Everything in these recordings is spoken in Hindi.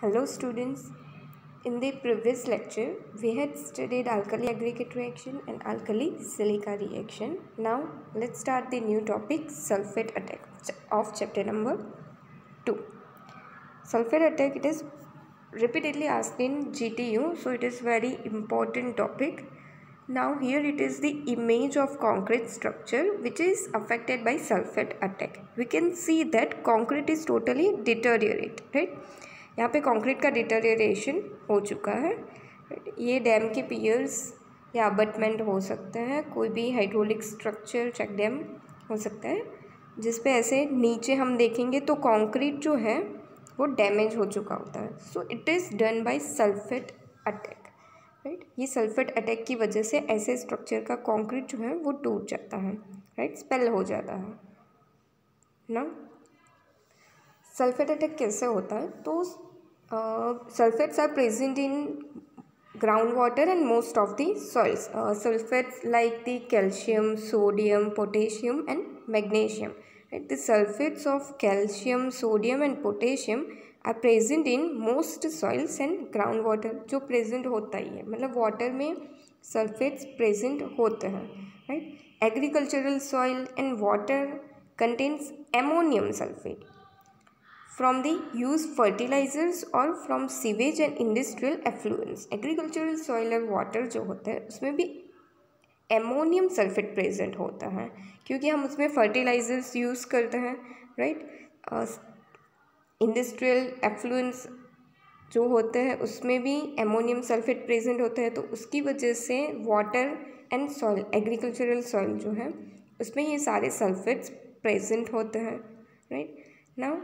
Hello students. In the previous lecture, we had studied alkali aggregate reaction and alkali silica reaction. Now let's start the new topic sulfate attack of chapter number 2. Sulfate attack it is repeatedly asked in GTU so it is very important topic. Now here it is the image of concrete structure which is affected by sulfate attack. We can see that concrete is totally deteriorate right यहाँ पे कंक्रीट का डिटोरिएशन हो चुका है। ये डैम के पियर्स या अबटमेंट हो सकते हैं, कोई भी हाइड्रोलिक स्ट्रक्चर चेक डैम हो सकता है, जिस पे ऐसे नीचे हम देखेंगे तो कंक्रीट जो है, वो डैमेज हो चुका होता है। So it is done by sulphate attack right ये सल्फेट अटैक की वजह से ऐसे स्ट्रक्चर का कंक्रीट जो है, वो टूट जाता है राइट? स्पेल हो जाता है, ना? सल्फेट अटैक कैसे होता है? तो sulfates are present in groundwater and most of the soils. Uh, sulfates like the calcium, sodium, potassium and magnesium. Right? The sulfates of calcium, sodium and potassium are present in most soils and groundwater जो present होता ही है मतलब water में sulfates present होते हैं right agricultural soil and water contains ammonium sulfate From the used fertilizers और from sewage and industrial effluents. Agricultural soil और water जो होता है, उसमें भी एमोनियम सल्फेट प्रेजेंट होता है, क्योंकि हम उसमें फर्टिलाइजर्स यूज़ करते हैं राइट इंडस्ट्रियल एफ्लुएंस जो होते हैं, उसमें भी एमोनियम सल्फेट प्रेजेंट होता है तो उसकी वजह से water and soil agricultural soil जो है, उसमें ये सारे सल्फेट्स प्रेजेंट होते हैं right now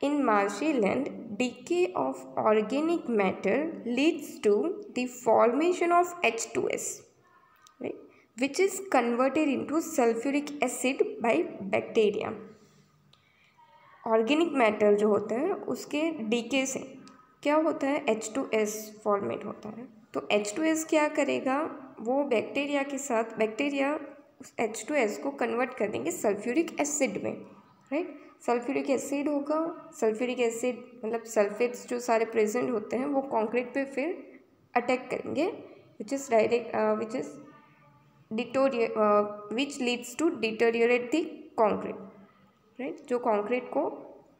In marshy land, decay of organic matter leads to the formation of H2S, right, which is converted into sulfuric acid by bacteria. Organic matter जो होता है उसके डीके से क्या होता है एच टू एस फॉर्मेट होता है तो एच टू एस क्या करेगा वो बैक्टीरिया के साथ बैक्टीरिया उस एच टू एस को कन्वर्ट कर देंगे सल्फ्यूरिक एसिड में राइट सल्फ्यूरिक एसिड होगा। सल्फ्यूरिक एसिड मतलब सल्फेट्स जो सारे प्रेजेंट होते हैं, वो कंक्रीट पे फिर अटैक करेंगे which is direct which is डिटोरिय which leads to deteriorate the concrete right जो कॉन्क्रीट को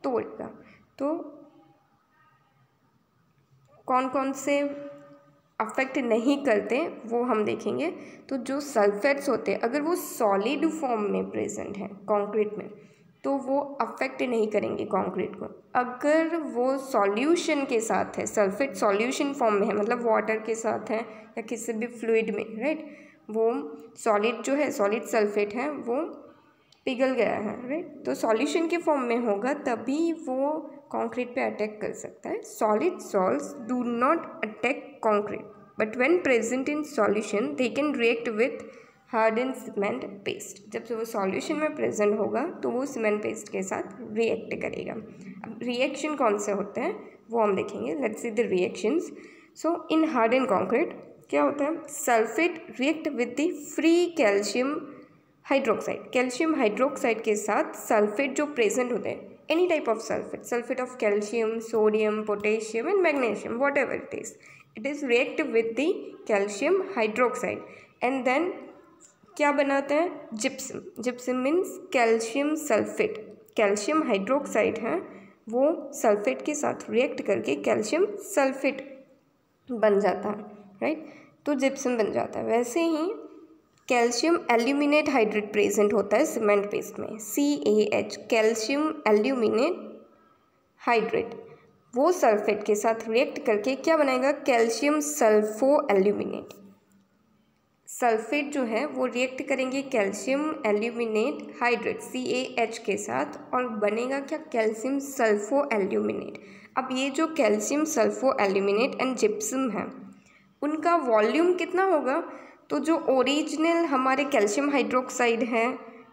तोड़ेगा। तो कौन कौन से अफेक्ट नहीं करते, वो हम देखेंगे। तो जो सल्फेट्स होते हैं, अगर वो सॉलिड फॉर्म में प्रेजेंट हैं कंक्रीट में तो वो अफेक्ट नहीं करेंगे कंक्रीट को। अगर वो सॉल्यूशन के साथ है सल्फेट सॉल्यूशन फॉर्म में है मतलब वाटर के साथ है या किसी भी फ्लूड में राइट वो सॉलिड जो है सॉलिड सल्फेट है, वो पिघल गया है राइट तो सॉल्यूशन के फॉर्म में होगा, तभी वो कंक्रीट पे अटैक कर सकता है। Solid salts do not attack concrete but when present in solution they can react with hardened cement paste. जब से वो सॉल्यूशन में प्रेजेंट होगा तो वो सीमेंट पेस्ट के साथ रिएक्ट करेगा। अब रिएक्शन कौन से होते हैं, वो हम देखेंगे। Let's see the reactions so in hard hardened concrete क्या होता है? Sulphate react with the free calcium hydroxide calcium hydroxide के साथ सल्फेट जो प्रेजेंट होते हैं any type of sulphate sulphate of calcium sodium potassium and magnesium what it is it is react with the calcium hydroxide and then क्या बनाते हैं? Gypsum. Gypsum means calcium sulphate calcium hydroxide है। वो सल्फेट के साथ रिएक्ट करके कैल्शियम सल्फेट बन जाता है राइट तो जिप्सम बन जाता है। वैसे ही कैल्शियम एल्यूमिनेट हाइड्रेट प्रेजेंट होता है सीमेंट पेस्ट में। C A H calcium aluminate hydrate वो सल्फेट के साथ रिएक्ट करके क्या बनाएगा? कैल्शियम सल्फो एल्यूमिनेट सल्फेट जो है वो रिएक्ट करेंगे calcium aluminate hydrate C A H के साथ और बनेगा क्या कैल्शियम सल्फो एल्यूमिनेट अब ये जो calcium sulpho aluminate and gypsum है, उनका वॉल्यूम कितना होगा? तो जो ओरिजिनल हमारे कैल्शियम हाइड्रोक्साइड है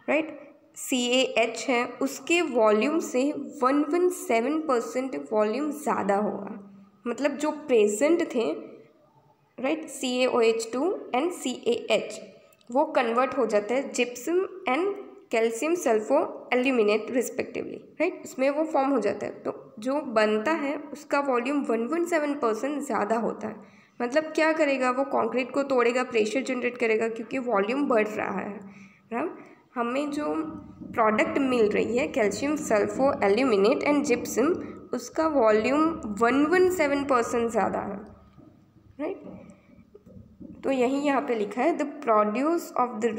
राइट सी ए एच है, उसके वॉल्यूम से one one seven percent volume ज़्यादा होगा। मतलब जो प्रेजेंट थे right? C A O H two and C A H वो कन्वर्ट हो जाता है gypsum and calcium sulpho aluminate respectively right उसमें वो फॉर्म हो जाता है। तो जो बनता है, उसका volume one one seven percent ज़्यादा होता है। मतलब क्या करेगा? वो कंक्रीट को तोड़ेगा प्रेशर जनरेट करेगा, क्योंकि वॉल्यूम बढ़ रहा है राइट हमें जो प्रोडक्ट मिल रही है calcium sulpho aluminate and gypsum उसका volume one one seven percent ज़्यादा है राइट तो यही यहाँ पे लिखा है the produce of the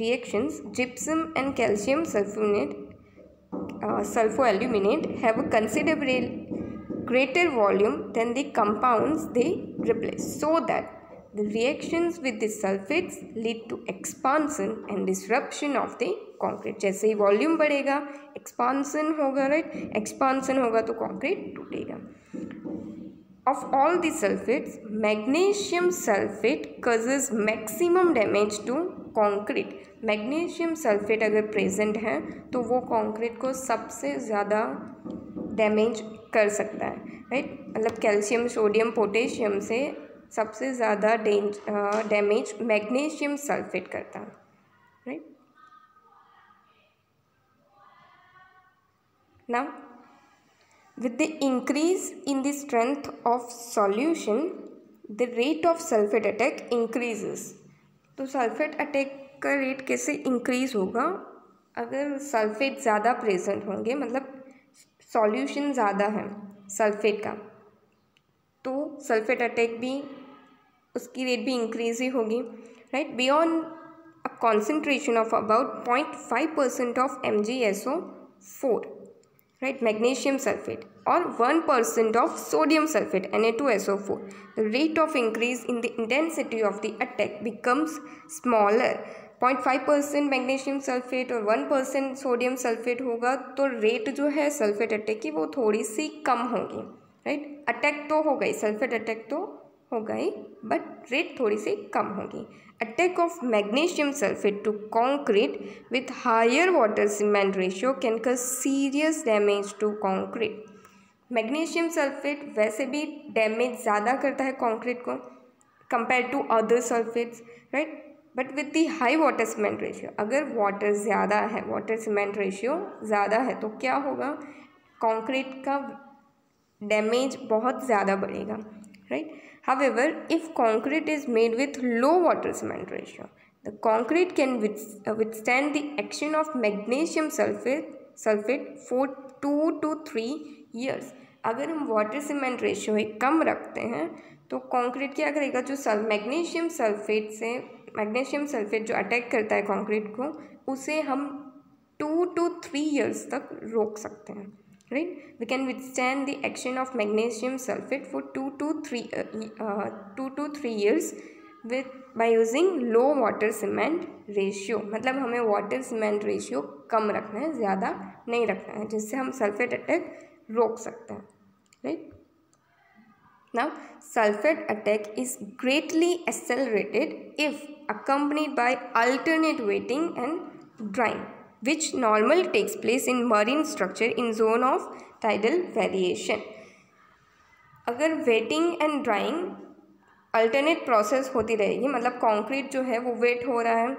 reactions gypsum and calcium sulphonate sulpho aluminate have a considerable greater volume than the compounds they replace so that the reactions with the sulfates lead to expansion and disruption of the concrete जैसे ही वॉल्यूम बढ़ेगा एक्सपांसन होगा राइट एक्सपांसन होगा तो कंक्रीट टूटेगा of all the sulfates, magnesium sulfate causes maximum damage to concrete. Magnesium sulphate अगर प्रेजेंट है तो वो कंक्रीट को सबसे ज़्यादा डैमेज कर सकता है राइट मतलब कैल्शियम सोडियम पोटेशियम से सबसे ज़्यादा डेंज डैमेज मैग्नीशियम सल्फेट करता है right now With the increase in the strength of solution, the rate of sulfate attack increases. तो सल्फेट अटैक का रेट कैसे इंक्रीज होगा? अगर सल्फेट ज़्यादा प्रेजेंट होंगे मतलब सॉल्यूशन ज़्यादा है सल्फेट का तो सल्फेट अटैक भी उसकी रेट भी इंक्रीज ही होगी right beyond a concentration of about point five percent of M G S O four right magnesium sulfate or 1% of sodium sulfate Na2SO4 the rate of increase in the intensity of the attack becomes smaller 0.5 percent magnesium sulphate और वन परसेंट सोडियम सल्फेट होगा तो रेट जो है सल्फेट अटैक की वो थोड़ी सी कम होगी राइट अटैक तो हो गई सल्फेट अटैक तो हो गई बट रेट थोड़ी सी कम होगी। Attack of magnesium sulphate to concrete with higher water cement ratio can cause serious damage to concrete. Magnesium sulphate वैसे भी डैमेज ज़्यादा करता है कंक्रीट को compare to other sulphates right but with the high water cement ratio अगर वाटर ज़्यादा है वाटर सीमेंट रेशियो ज़्यादा है तो क्या होगा? कंक्रीट का डैमेज बहुत ज़्यादा बढ़ेगा right However, if concrete is made with low water cement ratio, the concrete can uh, withstand the action of magnesium sulfate sulfate for two to three years अगर हम वाटर सीमेंट रेशियो एक कम रखते हैं तो कंक्रीट क्या करेगा जो सल मैग्नीशियम सल्फेट से मैग्नीशियम सल्फेट जो अटैक करता है कंक्रीट को उसे हम टू टू थ्री ईयर्स तक रोक सकते हैं right we can withstand the action of magnesium sulfate for 2 to 3 uh, uh, 2 to 3 years with by using low water cement ratio मतलब हमें water cement ratio कम रखना है ज़्यादा नहीं रखना है जिससे हम सल्फेट अटैक रोक सकते हैं right Now, sulfate attack is greatly accelerated if accompanied by alternate wetting and drying. Which normal takes place in marine structure in zone of tidal variation. अगर wetting and drying alternate process होती रहेगी मतलब कंक्रीट जो है वो वेट हो रहा है,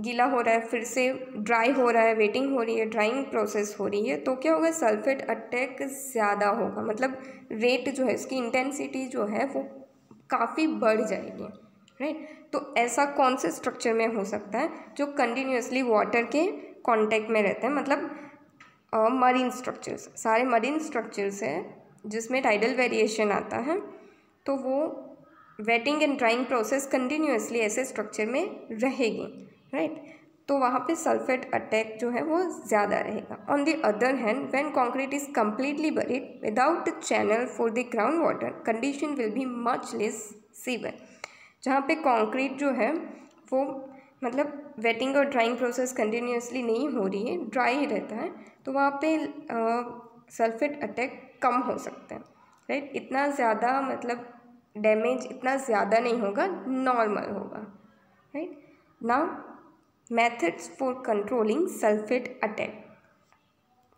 गीला हो रहा है, फिर से ड्राई हो रहा है वेटिंग हो रही है ड्राइंग प्रोसेस हो रही है तो क्या होगा? सल्फेट अटैक ज़्यादा होगा। मतलब रेट जो है इसकी इंटेंसिटी जो है वो काफ़ी बढ़ जाएगी राइट तो ऐसा कौन से स्ट्रक्चर में हो सकता है जो कंटिन्यूसली वाटर के कांटेक्ट में रहते हैं मतलब मरीन स्ट्रक्चर्स सारे मरीन स्ट्रक्चर्स हैं, जिसमें टाइडल वेरिएशन आता है तो वो wetting and drying process continuously ऐसे स्ट्रक्चर में रहेगी राइट तो वहाँ पे सल्फेट अटैक जो है वो ज़्यादा रहेगा। On the other hand when concrete is completely buried without channel for the ground water condition will be much less severe जहाँ पे कंक्रीट जो है, वो मतलब वेटिंग और ड्राइंग प्रोसेस कंटिन्यूसली नहीं हो रही है ड्राई ही रहता है तो वहाँ पे सल्फेट अटैक कम हो सकता है राइट इतना ज़्यादा मतलब डैमेज इतना ज़्यादा नहीं होगा नॉर्मल होगा right now methods for controlling sulphate attack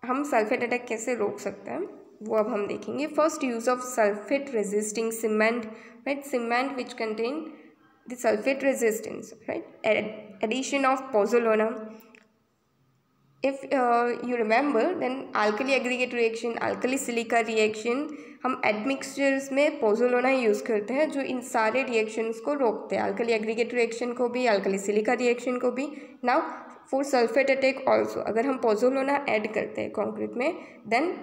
हम सल्फेट अटैक कैसे रोक सकते हैं? वो अब हम देखेंगे. First use of sulphate resisting cement right cement which contain the sulfate resistance, right? Addition of pozzolana if you remember then alkali aggregate reaction, alkali silica reaction, हम एडमिक्सचर्स में पोजोलोना यूज़ करते हैं, जो इन सारे रिएक्शंस को रोकते हैं। अल्कली एग्रीगेट रिएक्शन को भी अल्कली सिलिका रिएक्शन को भी। Now for sulphate attack also अगर हम पोजोलोना ऐड करते हैं कॉन्क्रीट में देन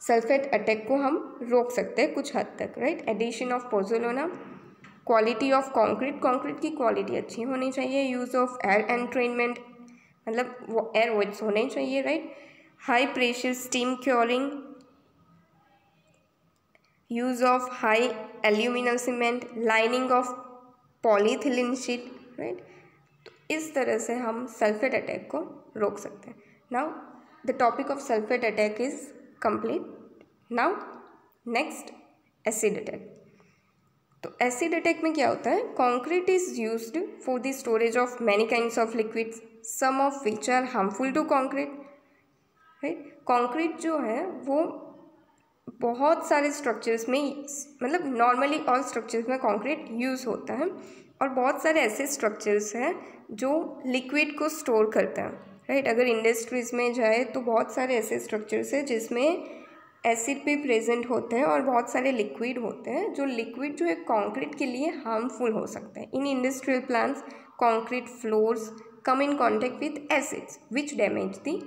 सल्फेट अटैक को हम रोक सकते हैं कुछ हद तक right addition of pozzolana quality of concrete concrete की क्वालिटी अच्छी होनी चाहिए यूज़ ऑफ़ एयर एंट्रेनमेंट मतलब वो एयर वेट्स होने चाहिए right high pressure steam curing use of high alumina cement lining of polyethylene sheet right तो इस तरह से हम सल्फेट अटैक को रोक सकते हैं। Now the topic of sulphate attack is complete now next acid attack तो एसिड अटैक में क्या होता है? Concrete is use for the storage of many kind of liquids some of which are harmful to concrete right concrete जो है, वो बहुत सारे स्ट्रक्चर्स में मतलब नॉर्मली ऑल स्ट्रक्चर्स में कॉन्क्रीट यूज़ होता है और बहुत सारे ऐसे स्ट्रक्चर्स हैं जो लिक्विड को स्टोर करते हैं राइट अगर इंडस्ट्रीज़ में जाए तो बहुत सारे ऐसे स्ट्रक्चर्स हैं जिसमें एसिड भी प्रेजेंट होते हैं और बहुत सारे लिक्विड होते हैं, जो लिक्विड जो है कंक्रीट के लिए हार्मफुल हो सकते हैं। In industrial plants concrete floors come in contact with acids which damage the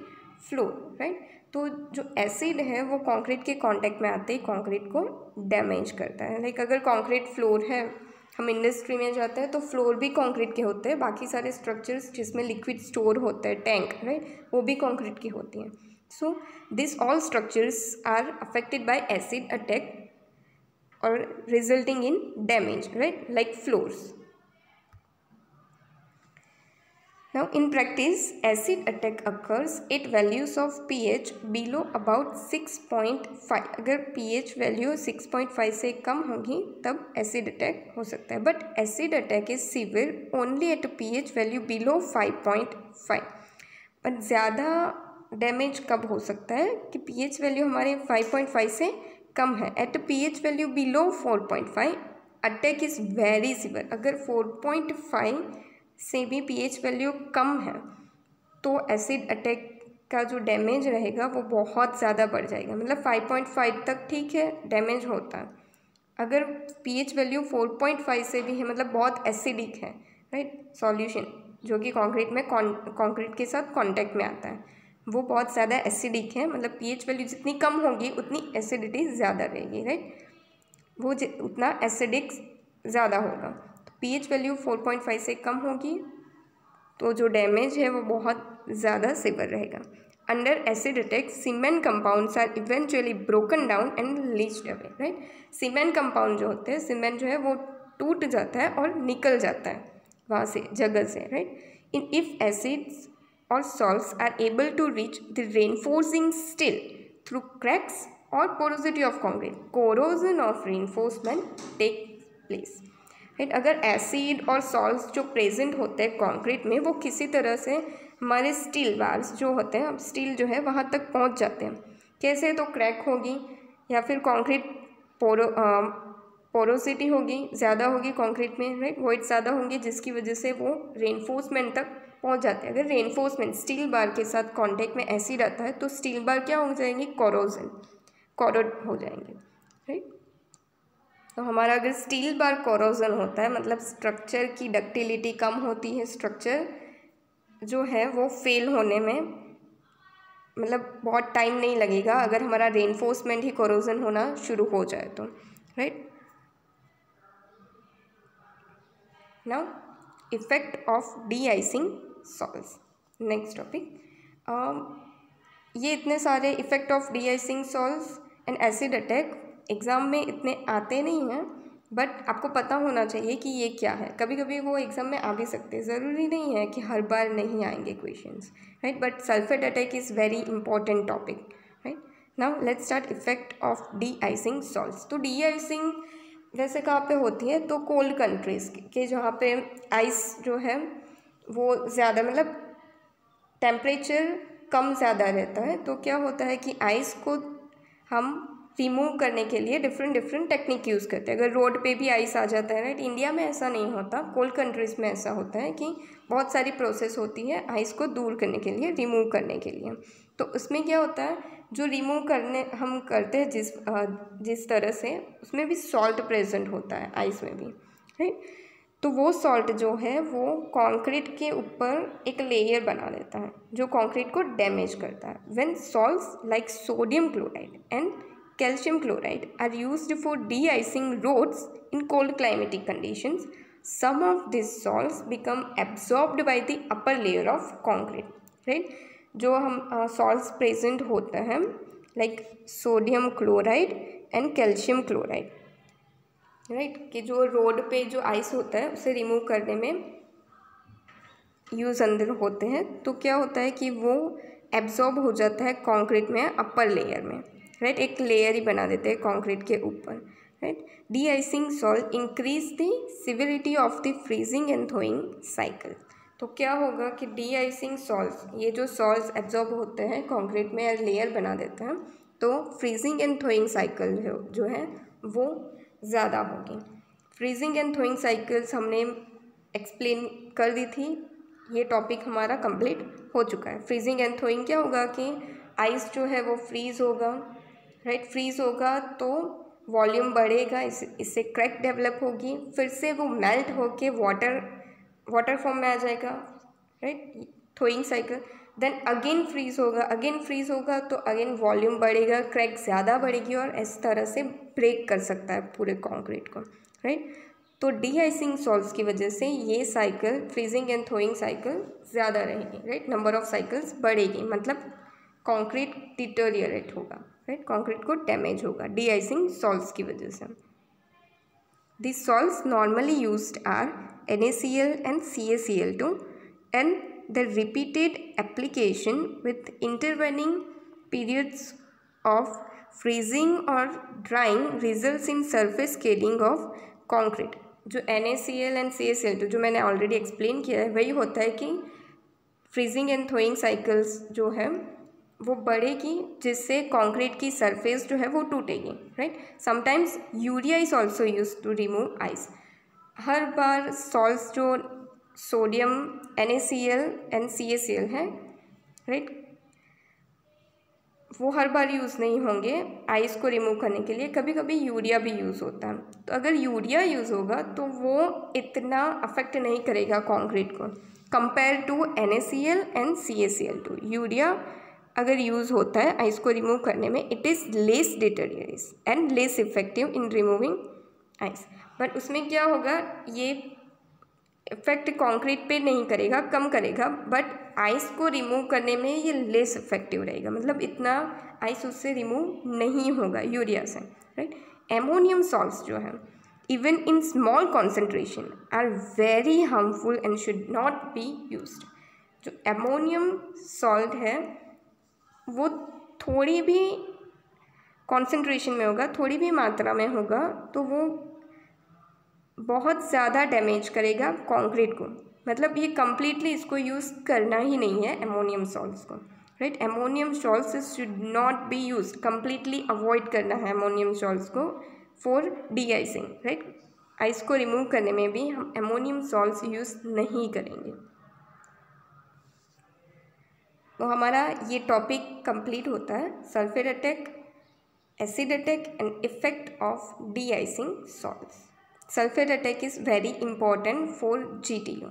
floor right तो जो एसिड है, वो कंक्रीट के कांटेक्ट में आते ही कंक्रीट को डैमेज करता है। लाइक अगर कंक्रीट फ्लोर है, हम इंडस्ट्री में जाते हैं तो फ्लोर भी कंक्रीट के होते हैं। बाकी सारे स्ट्रक्चर्स जिसमें लिक्विड स्टोर होते हैं टैंक राइट वो भी कंक्रीट की होती हैं। So this all structures are affected by acid attack और resulting in damage right like floors Now in practice, acid attack occurs at values of pH below about 6.5. अगर pH वैल्यू 6.5 से कम होगी तब एसिड अटैक हो सकता है। But acid attack is severe only at pH value below 5.5 but ज़्यादा डैमेज कब हो सकता है? कि पीएच वैल्यू हमारे 5.5 से कम है। At pH value below 4.5 attack is very severe अगर 4.5 से भी पीएच वैल्यू कम है तो एसिड अटैक का जो डैमेज रहेगा, वो बहुत ज़्यादा बढ़ जाएगा। मतलब फाइव पॉइंट फाइव तक ठीक है डैमेज होता है। अगर pH value four point five से भी है मतलब बहुत एसिडिक है राइट सॉल्यूशन जो कि कंक्रीट में कंक्रीट के साथ कांटेक्ट में आता है। वो बहुत ज़्यादा एसिडिक है मतलब पीएच वैल्यू जितनी कम होगी, उतनी एसिडिटी ज़्यादा रहेगी राइट वो उतना एसिडिक ज़्यादा होगा। तो पीएच वैल्यू 4.5 से कम होगी तो जो डैमेज है वो बहुत ज़्यादा सिवर रहेगा। Under acid attack cement compounds are eventually broken down and leached away right cement compound जो होते हैं सीमेंट जो है वो टूट जाता है और निकल जाता है वहाँ से, जगह से राइट इन इफ़ एसिड्स और salts are able to reach the reinforcing steel through cracks और porosity of concrete corrosion of reinforcement take place right अगर एसिड और सॉल्ट जो प्रेजेंट होते हैं कॉन्क्रीट में, वो किसी तरह से हमारे स्टील वाल्स जो होते हैं स्टील जो है, वहाँ तक पहुँच जाते हैं। कैसे तो क्रैक होगी या फिर कॉन्क्रीट पोरो पोरोसिटी होगी, ज़्यादा होगी कंक्रीट में राइट वॉइट ज़्यादा होंगे, जिसकी वजह से वो रेनफोर्समेंट तक पहुँच जाते हैं। अगर रेनफोर्समेंट स्टील बार के साथ कांटेक्ट में ऐसी रहता है तो स्टील बार क्या हो जाएँगे? कॉरोजन कोरोड हो जाएँगे राइट तो हमारा अगर स्टील बार कॉरोजन होता है मतलब स्ट्रक्चर की डक्टिलिटी कम होती है स्ट्रक्चर जो है वो फेल होने में मतलब बहुत टाइम नहीं लगेगा, अगर हमारा रेनफोर्समेंट ही कॉरोजन होना शुरू हो जाए तो right now effect of de icing salts next topic ये इतने सारे effect of de icing salts and acid attack exam में इतने आते नहीं हैं बट आपको पता होना चाहिए कि ये क्या है। कभी कभी वो एग्ज़ाम में आ भी सकते हैं। ज़रूरी नहीं है कि हर बार नहीं आएँगे questions right but sulphate attack is very important topic right now let's start effect of de icing salt तो डी आइसिंग वैसे कहाँ पे होती है तो कोल्ड कंट्रीज़ के जहाँ पे आइस जो है, वो ज़्यादा मतलब टेम्परेचर कम ज़्यादा रहता है तो क्या होता है कि आइस को हम रिमूव करने के लिए डिफरेंट डिफरेंट टेक्निक यूज़ करते हैं। अगर रोड पे भी आइस आ जाता है राइट इंडिया में ऐसा नहीं होता। कोल्ड कंट्रीज़ में ऐसा होता है कि बहुत सारी प्रोसेस होती है आइस को दूर करने के लिए रिमूव करने के लिए। तो उसमें क्या होता है जो रिमूव करने, हम करते हैं जिस जिस तरह से, उसमें भी सॉल्ट प्रेजेंट होता है आइस में भी राइट तो वो सॉल्ट जो है, वो कंक्रीट के ऊपर एक लेयर बना देता है, जो कंक्रीट को डैमेज करता है। When salts like sodium chloride and calcium chloride are used for de icing roads in cold climatic condition some of this salts become absorbed by the upper layer of concrete right जो हम सॉल्ट्स प्रेजेंट होते हैं like sodium chloride and calcium chloride right कि जो रोड पे जो आइस होता है, उसे रिमूव करने में यूज़ अंदर होते हैं तो क्या होता है कि वो एब्जॉर्ब हो जाता है कंक्रीट में अपर लेयर में राइट एक लेयर ही बना देते हैं कॉन्क्रीट के ऊपर right de icing salt increase the severity of the freezing and thawing cycle तो क्या होगा कि डी आइसिंग सॉल्ट ये जो सॉल्ट एब्जॉर्ब होते हैं कॉन्क्रीट में लेयर बना देते हैं तो फ्रीजिंग एंड थोइंग साइकिल जो है, वो ज़्यादा होगी। फ्रीजिंग एंड थोइंग साइकिल्स हमने एक्सप्लेन कर दी थी, ये टॉपिक हमारा कंप्लीट हो चुका है। फ्रीजिंग एंड थोइंग क्या होगा कि आइस जो है, वो फ्रीज़ होगा राइट फ्रीज होगा तो वॉल्यूम बढ़ेगा इससे क्रैक डेवलप होगी, फिर से वो मेल्ट होके वाटर वाटर फॉर्म में आ जाएगा right thawing cycle then again freeze होगा अगेन फ्रीज होगा तो अगेन वॉल्यूम बढ़ेगा क्रैक ज़्यादा बढ़ेगी और इस तरह से ब्रेक कर सकता है पूरे कॉन्क्रीट को राइट तो डी आइसिंग सॉल्व की वजह से ये cycle freezing and thawing cycle ज़्यादा रहेगी राइट नंबर ऑफ़ साइकिल्स बढ़ेगी मतलब कॉन्क्रीट डिटोरियरेट होगा राइट कॉन्क्रीट को डैमेज होगा डी आइसिंग सॉल्व्स की वजह से. This salts normally use are C L two and the repeated application with intervening periods of freezing और drying result in surface scaling of concrete जो N A C L and C A C L two जो मैंने ऑलरेडी एक्सप्लेन किया है, वही होता है कि फ्रीजिंग एंड थ्रोइंग साइकिल्स जो है, वो बढ़ेगी जिससे कंक्रीट की सरफेस जो है वो टूटेगी right sometimes urea is also use to remove ice हर बार सॉल्ट जो sodium N A C L N C A C L है राइट वो हर बार यूज़ नहीं होंगे आइस को रिमूव करने के लिए। कभी कभी यूरिया भी यूज़ होता है। तो अगर यूरिया यूज़ होगा तो वो इतना अफेक्ट नहीं करेगा कॉन्क्रीट को। Compare to N A C L and C A C L two urea अगर यूज़ होता है आइस को रिमूव करने में it is less deleterious and less effective in removing ice but उसमें क्या होगा? ये इफ़ेक्ट कंक्रीट पे नहीं करेगा, कम करेगा बट आइस को रिमूव करने में ये लेस इफ़ेक्टिव रहेगा। मतलब इतना आइस उससे रिमूव नहीं होगा यूरिया से राइट एमोनियम सॉल्ट जो है even in small concentration are very harmful and should not be use जो एमोनियम सॉल्ट है, वो थोड़ी भी कॉन्सेंट्रेशन में होगा, थोड़ी भी मात्रा में होगा तो वो बहुत ज़्यादा डैमेज करेगा कंक्रीट को। मतलब ये कम्प्लीटली इसको यूज़ करना ही नहीं है एमोनियम सॉल्ट्स को। Right ammonium salts should not be use completely avoid करना है एमोनियम सॉल्ट्स को for de icing right ice को रिमूव करने में भी हम एमोनियम सॉल्ट्स यूज़ नहीं करेंगे। तो हमारा ये टॉपिक कंप्लीट होता है। Sulphate attack acid attack and effect of de icing salt sulphate attack is very important for G T U